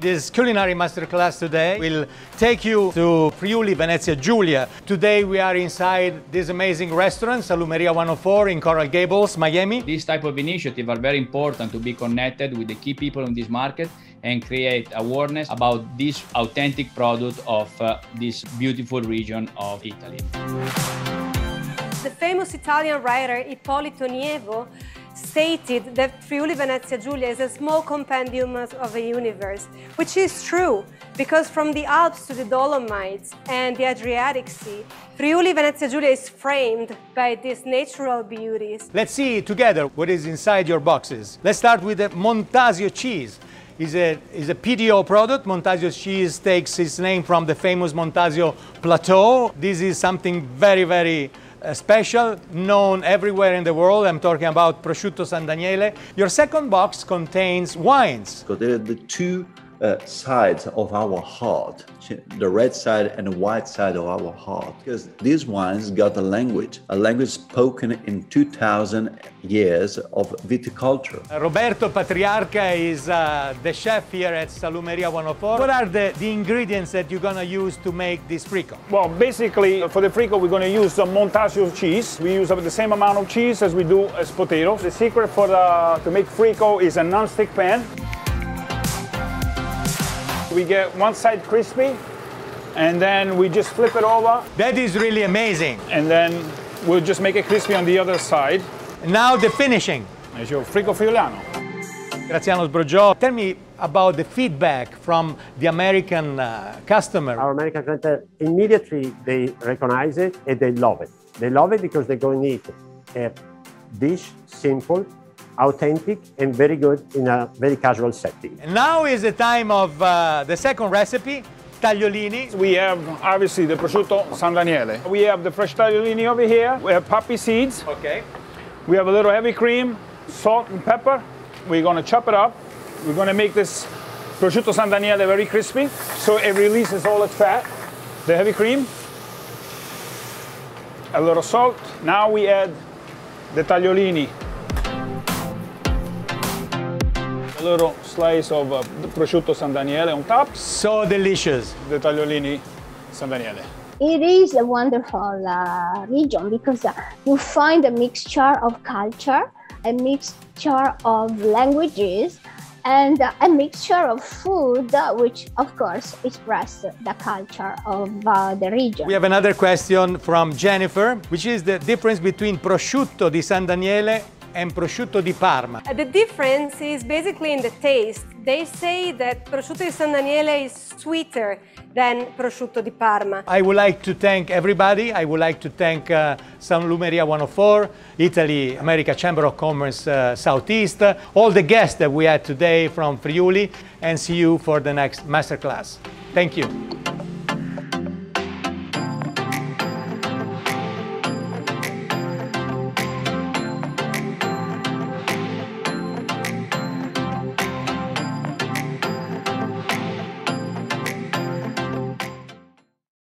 This culinary masterclass today will take you to Friuli Venezia Giulia. Today we are inside this amazing restaurant, Salumeria 104 in Coral Gables, Miami. These type of initiatives are very important to be connected with the key people in this market and create awareness about this authentic product of uh, this beautiful region of Italy. The famous Italian writer Ippolito Nievo stated that Friuli Venezia Giulia is a small compendium of a universe, which is true, because from the Alps to the Dolomites and the Adriatic Sea, Friuli Venezia Giulia is framed by these natural beauties. Let's see together what is inside your boxes. Let's start with the Montasio cheese. Is a, is a PDO product. Montasio cheese takes its name from the famous Montasio Plateau. This is something very, very uh, special, known everywhere in the world. I'm talking about prosciutto San Daniele. Your second box contains wines. So they're the two uh, sides of our heart, the red side and the white side of our heart. Because these wines got a language, a language spoken in 2000 years of viticulture. Uh, Roberto Patriarca is uh, the chef here at Salumeria 104. What are the, the ingredients that you're gonna use to make this frico? Well, basically, for the frico, we're going to use some Montasio cheese. We use the same amount of cheese as we do as potatoes. The secret for the, to make frico is a non-stick pan. We get one side crispy, and then we just flip it over, That is really amazing. and then we'll just make it crispy on the other side. Now the finishing. As your frico friulano. Graziano Sbrogio, tell me about the feedback from the American uh, customer. Our American clientele immediately they recognize it and they love it. They love it because they're going to eat a dish simple, authentic, and very good in a very casual setting. And now is the time of uh, the second recipe, tagliolini. We have obviously the prosciutto San Daniele. We have the fresh tagliolini over here. We have poppy seeds. Okay. We have a little heavy cream, salt and pepper. We're gonna chop it up. We're gonna make this prosciutto San Daniele very crispy, so it releases all its fat. The heavy cream, a little salt. Now we add the tagliolini. A little slice of uh, prosciutto San Daniele on top. So delicious. The tagliolini San Daniele. It is a wonderful uh, region because uh, you find a mixture of culture, a mixture of languages, and uh, a mixture of food, uh, which of course express the culture of uh, the region. We have another question from Jennifer, which is the difference between prosciutto di San Daniele and prosciutto di Parma. The difference is basically in the taste. They say that prosciutto di San Daniele is sweeter than prosciutto di Parma. I would like to thank everybody. I would like to thank uh, Salumeria 104, Italy America Chamber of Commerce uh, Southeast, all the guests that we had today from Friuli, and see you for the next masterclass. Thank you.